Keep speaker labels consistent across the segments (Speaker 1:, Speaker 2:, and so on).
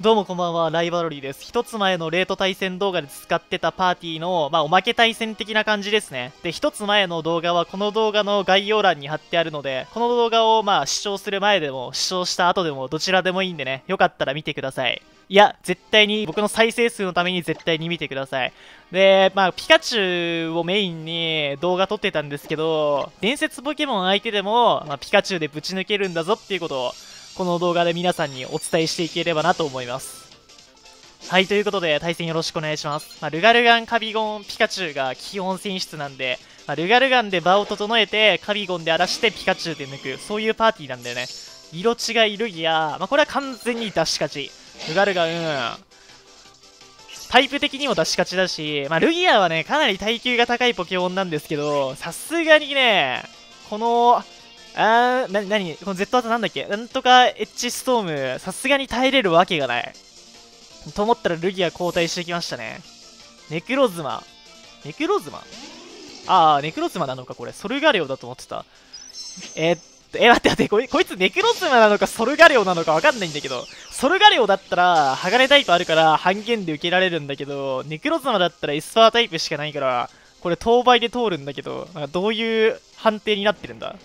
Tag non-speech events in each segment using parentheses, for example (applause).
Speaker 1: どうもこんばんは、ライバロリーです。一つ前のレート対戦動画で使ってたパーティーの、まあ、おまけ対戦的な感じですね。で、一つ前の動画はこの動画の概要欄に貼ってあるので、この動画をまあ、視聴する前でも、視聴した後でも、どちらでもいいんでね、よかったら見てください。いや、絶対に、僕の再生数のために絶対に見てください。で、まあ、ピカチュウをメインに動画撮ってたんですけど、伝説ポケモン相手でも、まあ、ピカチュウでぶち抜けるんだぞっていうことを、この動画で皆さんにお伝えしていければなと思います。はい、ということで対戦よろしくお願いします。まあ、ルガルガン、カビゴン、ピカチュウが基本選出なんで、まあ、ルガルガンで場を整えて、カビゴンで荒らしてピカチュウで抜く、そういうパーティーなんだよね。色違いルギア、まあ、これは完全に出し勝ち。ルガルガン、タイプ的にも出し勝ちだし、まあ、ルギアはね、かなり耐久が高いポケモンなんですけど、さすがにね、この、あー、な、なにこの Z 技なんだっけ？なんとかエッジストーム、さすがに耐えれるわけがない。と思ったらルギア交代してきましたね。ネクロズマ。ネクロズマ？ああ、ネクロズマなのか、これ。ソルガレオだと思ってた。えー、っと、えー、待って待ってこい、こいつネクロズマなのかソルガレオなのかわかんないんだけど、ソルガレオだったら、鋼タイプあるから半減で受けられるんだけど、ネクロズマだったらエスパータイプしかないから、これ当倍で通るんだけど、なんかどういう判定になってるんだ？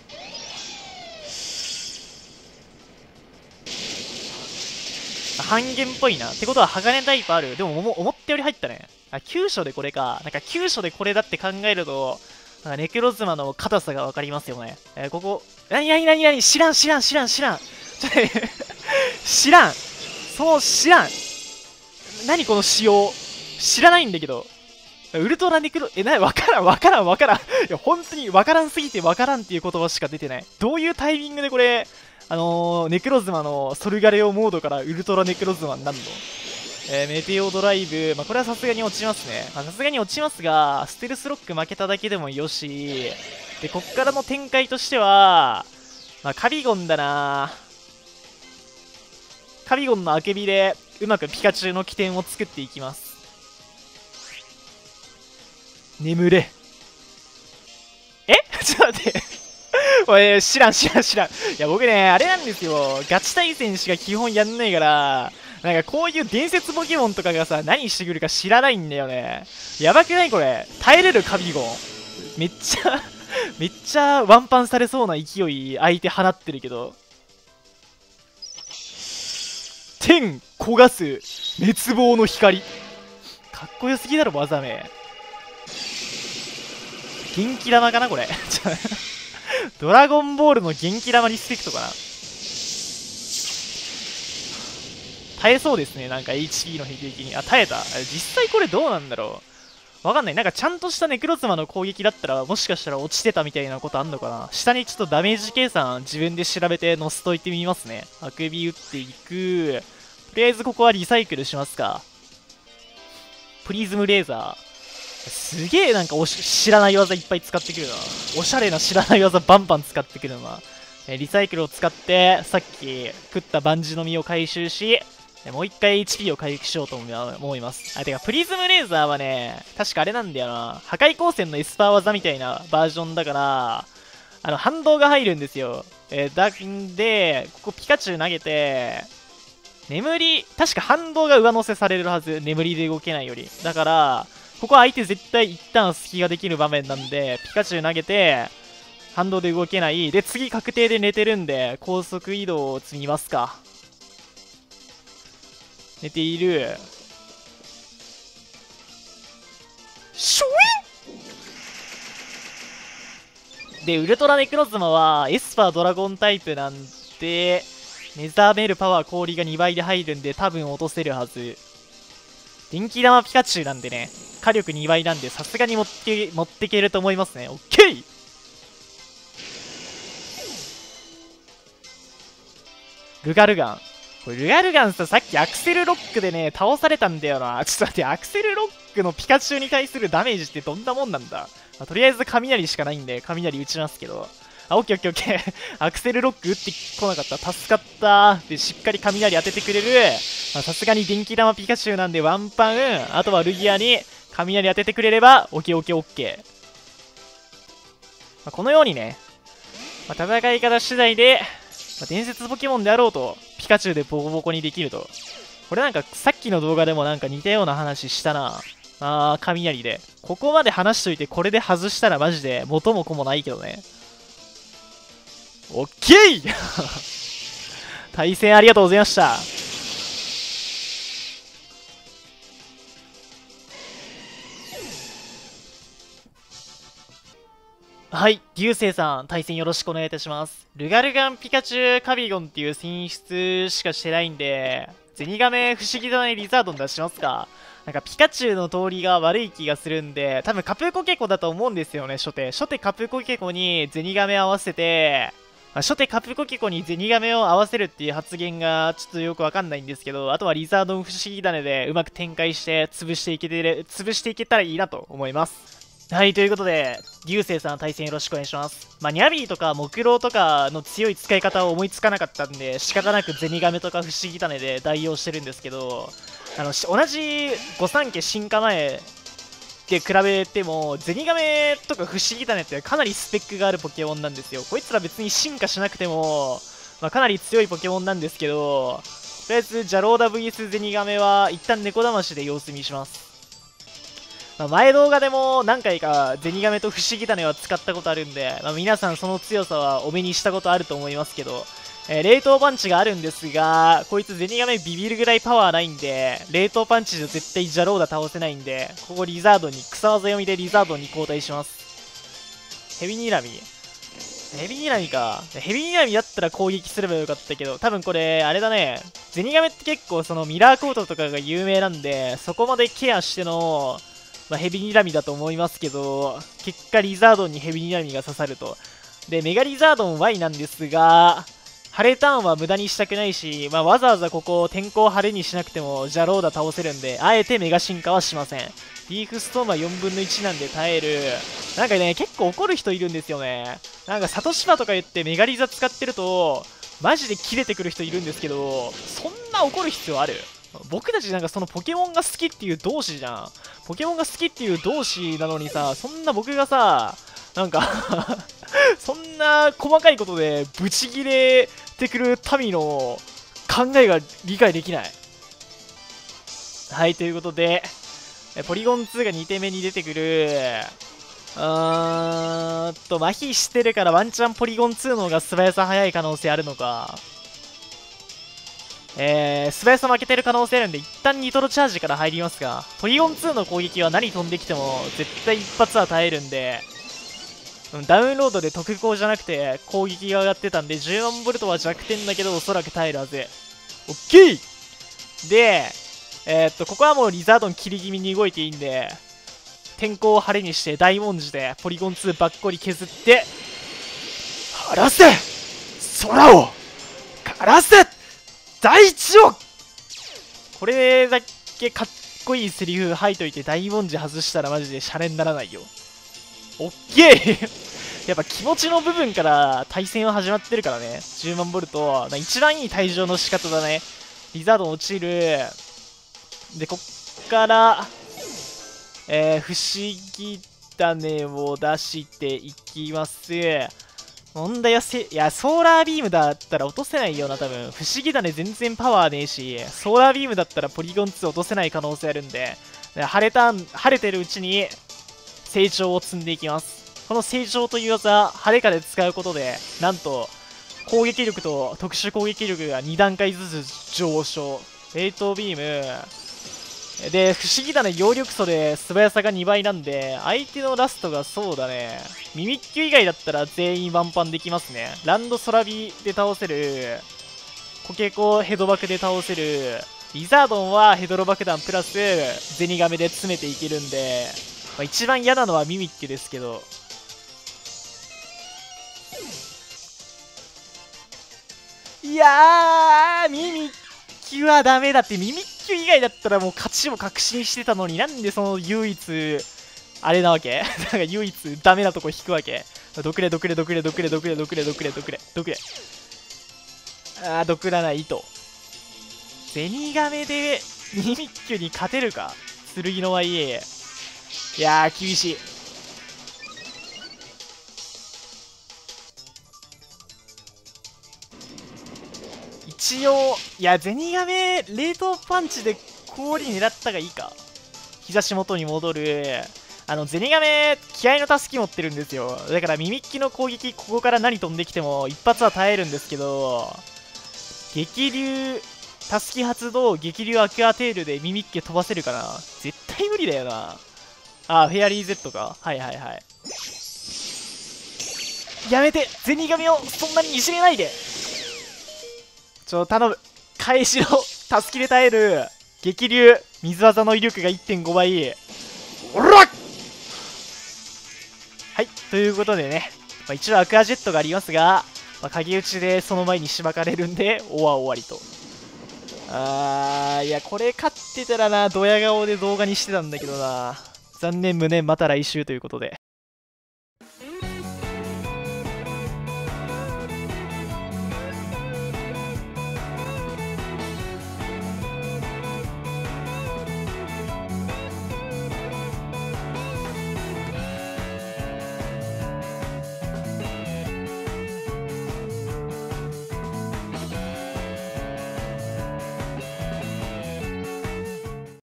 Speaker 1: 半減っぽいな。ってことは鋼タイプある。でも思ったより入ったね。あ、急所でこれか。なんか急所でこれだって考えると、なんかネクロズマの硬さがわかりますよね。えー、ここ、なになになになに知らん知らん知らん知らん。知らん。(laughs) そう知らん。何この仕様？知らないんだけど。ウルトラネクロ、え、な、わからん、わからん、わからん。いや、本当にわからんすぎてわからんっていう言葉しか出てない。どういうタイミングでこれ、あのー、ネクロズマのソルガレオモードからウルトラネクロズマになるの？えー、メテオドライブ、まあ、これはさすがに落ちますね。さすがに落ちますが、ステルスロック負けただけでもよし、で、こっからの展開としては、まあ、カビゴンだなカビゴンのあけびで、うまくピカチュウの起点を作っていきます。眠れ。え？(laughs) ちょっと待って (laughs) おい、知らん知らん知らん。いや、僕ね、あれなんですよ。ガチ対戦しか基本やんないから、なんかこういう伝説ポケモンとかがさ、何してくるか知らないんだよね。やばくない？これ。耐えれるカビゴン。めっちゃ (laughs) めっちゃワンパンされそうな勢い相手放ってるけど。天焦がす滅亡の光。かっこよすぎだろ、技名。元気玉かなこれ。(laughs) ドラゴンボールの元気玉リスペクトかな耐えそうですね、なんか HP の平均に。あ、耐えた。実際これどうなんだろうわかんない。なんかちゃんとしたネクロ妻の攻撃だったら、もしかしたら落ちてたみたいなことあんのかな下にちょっとダメージ計算自分で調べて載せといてみますね。あくび打っていく。とりあえずここはリサイクルしますか。プリズムレーザー。すげえなんかおし知らない技いっぱい使ってくるな。おしゃれな知らない技バンバン使ってくるな。えリサイクルを使って、さっき食った万事の実を回収し、もう一回 HP を回復しようと思います。あ、てか、プリズムレーザーはね、確かあれなんだよな。破壊光線のエスパー技みたいなバージョンだから、あの、反動が入るんですよ。えー、だんで、ここピカチュウ投げて、眠り、確か反動が上乗せされるはず。眠りで動けないより。だから、ここは相手絶対一旦隙ができる場面なんで、ピカチュウ投げて、反動で動けない。で、次確定で寝てるんで、高速移動を積みますか。寝ている。しょいで、ウルトラネクロズマはエスパードラゴンタイプなんで、目覚めるパワー氷が2倍で入るんで多分落とせるはず。電気玉ピカチュウなんでね、火力2倍なんで、さすがに持って持っていけると思いますね。オッケールガルガン。これルガルガンさ、さっきアクセルロックでね、倒されたんだよな。(laughs) ちょっと待って、アクセルロックのピカチュウに対するダメージってどんなもんなんだ、まあ、とりあえず雷しかないんで、雷打ちますけど。あ、オッケーオッケーオッケー。(laughs) アクセルロック打ってこなかった。助かった。で、しっかり雷当ててくれる。さすがに電気玉ピカチュウなんでワンパン。あとはルギアに雷当ててくれれば、オッケーオッケーオッケー。まあ、このようにね、まあ、戦い方次第で、まあ、伝説ポケモンであろうと、ピカチュウでボコボコにできるとこれなんかさっきの動画でもなんか似たような話したな。あー、雷で。ここまで話しといてこれで外したらマジで元も子もないけどね。オッケー対戦ありがとうございました。はい、流星さん、対戦よろしくお願いいたします。ルガルガン、ピカチュウ、カビゴンっていう選出しかしてないんで、ゼニガメ不思議だねリザードン出しますかなんかピカチュウの通りが悪い気がするんで、多分カプーコケコだと思うんですよね、初手。初手カプーコケコにゼニガメ合わせて、まあ、初手カプコケコにゼニガメを合わせるっていう発言がちょっとよくわかんないんですけど、あとはリザードン不思議種でうまく展開して潰していけて、潰していけたらいいなと思います。はい、ということで、流星さん対戦よろしくお願いします。まあ、ニャビーとか木狼とかの強い使い方を思いつかなかったんで、仕方なくゼニガメとか不思議種で代用してるんですけど、あの、同じ御三家進化前で比べても、ゼニガメとか不思議種ってかなりスペックがあるポケモンなんですよ。こいつら別に進化しなくても、まあ、かなり強いポケモンなんですけど、とりあえず、ジャローダ VS ゼニガメは一旦猫騙しで様子見します。まあ、前動画でも何回かゼニガメと不思議種は使ったことあるんで、まあ、皆さんその強さはお目にしたことあると思いますけど、えー、冷凍パンチがあるんですが、こいつゼニガメビビるぐらいパワーないんで、冷凍パンチじゃ絶対ジャローダ倒せないんで、ここリザードに、草技読みでリザードに交代します。ヘビニラミヘビニラミか。ヘビニラミだったら攻撃すればよかったけど、多分これ、あれだね。ゼニガメって結構そのミラーコートとかが有名なんで、そこまでケアしての、まあ、ヘビニラミだと思いますけど、結果リザードンにヘビニラミが刺さると。で、メガリザードン Y なんですが、晴れターンは無駄にしたくないし、まあ、わざわざここを天候晴れにしなくてもジャローダ倒せるんで、あえてメガ進化はしません。リーフストームは4分の1なんで耐える。なんかね、結構怒る人いるんですよね。なんかサトシマとか言ってメガリザ使ってると、マジで切れてくる人いるんですけど、そんな怒る必要ある？僕たちなんかそのポケモンが好きっていう同士じゃん。ポケモンが好きっていう同士なのにさ、そんな僕がさ、なんか (laughs) そんな細かいことでブチギレてくる民の考えが理解できない。はい、ということで、ポリゴン2が2手目に出てくる、うーんと、麻痺してるからワンチャンポリゴン2の方が素早さ速い可能性あるのか。えー、素早さ負けてる可能性あるんで、一旦ニトロチャージから入りますが、トリオン2の攻撃は何飛んできても、絶対一発は耐えるんで、ダウンロードで特攻じゃなくて攻撃が上がってたんで、10万ボルトは弱点だけど、おそらく耐えるはず。オッケーで、えー、っと、ここはもうリザードン切り気味に動いていいんで、天候を晴れにして大文字でポリゴン2ばっこり削って、晴らせ空を枯らせ第一をこれだけかっこいいセリフ吐いといて大文字外したらマジでシャレにならないよ。オッケーやっぱ気持ちの部分から対戦は始まってるからね。10万ボルト。一番いい退場の仕方だね。リザード落ちる。で、こっから、えー、不思議種を出していきます。問題はせ、いや、ソーラービームだったら落とせないよな、多分。不思議だね、全然パワーねえし、ソーラービームだったらポリゴン2落とせない可能性あるんで、晴れた、晴れてるうちに成長を積んでいきます。この成長という技、晴れかで使うことで、なんと、攻撃力と特殊攻撃力が2段階ずつ上昇。冷凍ビーム、で、不思議だね、揚力素で素早さが2倍なんで、相手のラストがそうだね、ミミッキュ以外だったら全員ワンパンできますね。ランドソラビで倒せる、コケコヘドバクで倒せる、リザードンはヘドロ爆弾プラスゼニガメで詰めていけるんで、まあ、一番嫌なのはミミッキュですけど、いやー、ミミッキュはダメだって、ミミッ球以外だったらもう勝ちを確信してたのになんでその唯一、あれなわけ？(laughs) なんか唯一ダメなとこ引くわけ？どくれどくれどくれどくれどくれどくれどくれどくれどくれ。あーどくらないと。ゼニガメでミミッキュに勝てるか？剣の YA いいやー厳しい。一応いやゼニガメ冷凍パンチで氷狙ったがいいか。日差し元に戻る。あのゼニガメ気合のたすき持ってるんですよ。だからミミッキの攻撃ここから何飛んできても一発は耐えるんですけど激流たすき発動激流アクアテールでミミッキ飛ばせるかな。絶対無理だよな。あフェアリー Z か？はいはいはい。やめて！ゼニガメをそんなにいじめないで！ちょ頼む。返しろたすきで耐える。激流。水技の威力が1.5倍。おらはいということでね、まあ、一応アクアジェットがありますが、まあ、影打ちでその前にしばかれるんでおわ終わりと。あーいやこれ勝ってたらなドヤ顔で動画にしてたんだけどな残念無念また来週ということで。